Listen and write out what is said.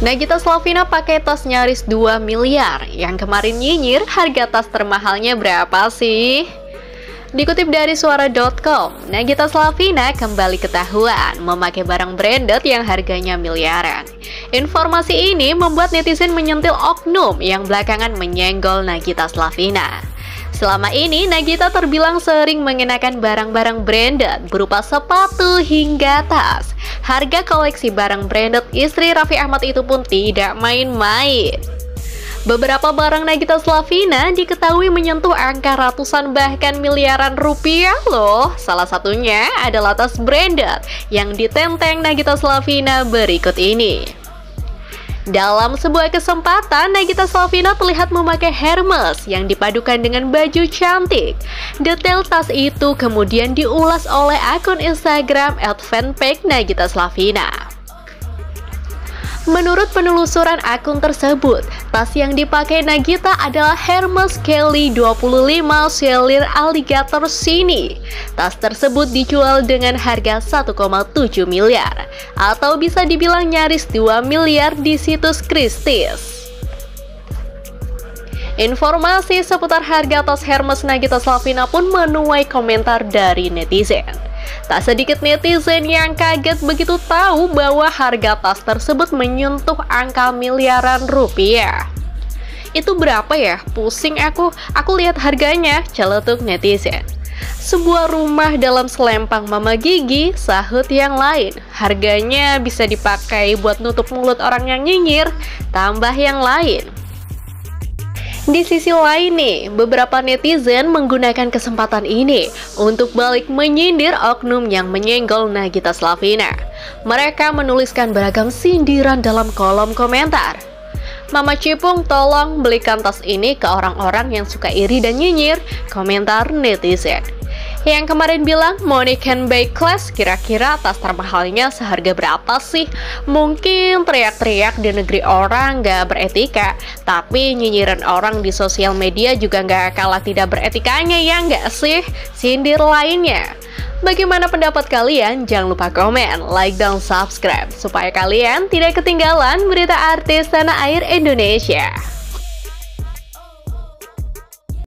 Nagita Slavina pakai tas nyaris 2 miliar. Yang kemarin nyinyir, harga tas termahalnya berapa sih? Dikutip dari suara.com, Nagita Slavina kembali ketahuan memakai barang branded yang harganya miliaran. Informasi ini membuat netizen menyentil oknum yang belakangan menyenggol Nagita Slavina. Selama ini, Nagita terbilang sering mengenakan barang-barang branded berupa sepatu hingga tas. Harga koleksi barang branded istri Raffi Ahmad itu pun tidak main-main. Beberapa barang Nagita Slavina diketahui menyentuh angka ratusan bahkan miliaran rupiah loh. Salah satunya adalah tas branded yang ditenteng Nagita Slavina berikut ini. Dalam sebuah kesempatan, Nagita Slavina terlihat memakai Hermes yang dipadukan dengan baju cantik. Detail tas itu kemudian diulas oleh akun Instagram @fanpage Nagita Slavina. Menurut penelusuran akun tersebut, tas yang dipakai Nagita adalah Hermes Kelly 25 Selir Alligator Sini. Tas tersebut dijual dengan harga 1,7 miliar atau bisa dibilang nyaris 2 miliar di situs Christie's. Informasi seputar harga tas Hermes Nagita Slavina pun menuai komentar dari netizen. Tak sedikit netizen yang kaget begitu tahu bahwa harga tas tersebut menyentuh angka miliaran rupiah. Itu berapa ya? Pusing aku, aku lihat harganya, celetuk netizen. Sebuah rumah dalam selempang mama gigi, sahut yang lain. Harganya bisa dipakai buat nutup mulut orang yang nyinyir, tambah yang lain. Di sisi lain nih, beberapa netizen menggunakan kesempatan ini untuk balik menyindir oknum yang menyenggol Nagita Slavina. Mereka menuliskan beragam sindiran dalam kolom komentar. Mama Cipung tolong belikan tas ini ke orang-orang yang suka iri dan nyinyir, komentar netizen. Yang kemarin bilang money can buy class, kira-kira tas termahalnya seharga berapa sih? Mungkin teriak-teriak di negeri orang gak beretika, tapi nyinyiran orang di sosial media juga gak kalah tidak beretikanya ya nggak sih? Sindir lainnya. Bagaimana pendapat kalian? Jangan lupa komen, like, dan subscribe supaya kalian tidak ketinggalan berita artis tanah air Indonesia.